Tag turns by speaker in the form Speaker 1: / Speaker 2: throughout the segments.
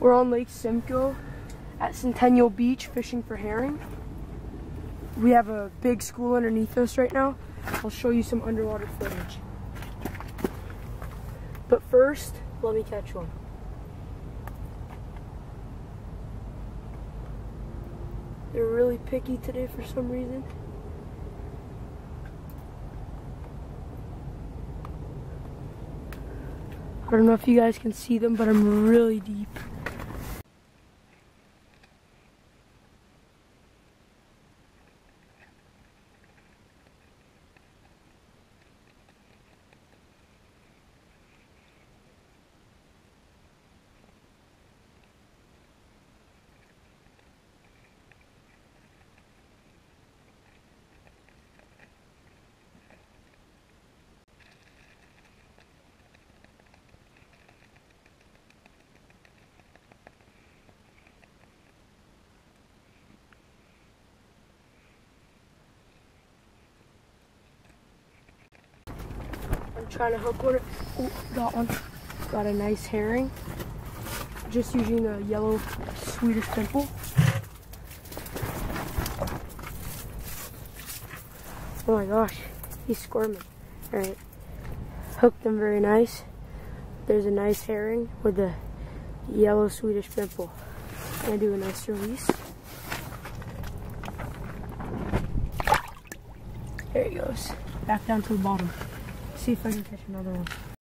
Speaker 1: We're on Lake Simcoe at Centennial Beach fishing for herring. We have a big school underneath us right now. I'll show you some underwater footage. But first, let me catch one. They're really picky today for some reason. I don't know if you guys can see them, but I'm really deep. Trying to hook one. Ooh, got one. Got a nice herring. Just using a yellow Swedish pimple. Oh my gosh, he's squirming. All right, hooked him very nice. There's a nice herring with a yellow Swedish pimple. Gonna do a nice release. There he goes. Back down to the bottom. See if I can catch another one.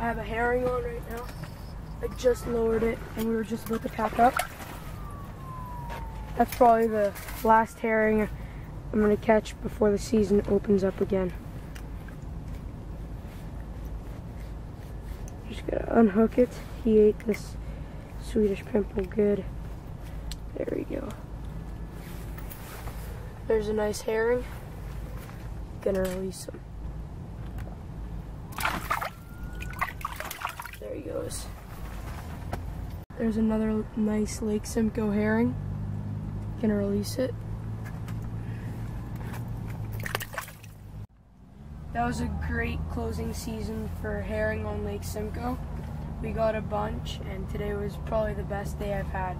Speaker 1: I have a herring on right now. I just lowered it and we were just about to pack up. That's probably the last herring I'm gonna catch before the season opens up again. Just gotta unhook it. He ate this Swedish pimple good. There we go. There's a nice herring. Gonna release him. There he goes. There's another nice Lake Simcoe herring. Gonna release it. That was a great closing season for herring on Lake Simcoe. We got a bunch and today was probably the best day I've had.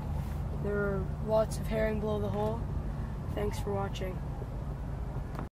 Speaker 1: There were lots of herring below the hole. Thanks for watching.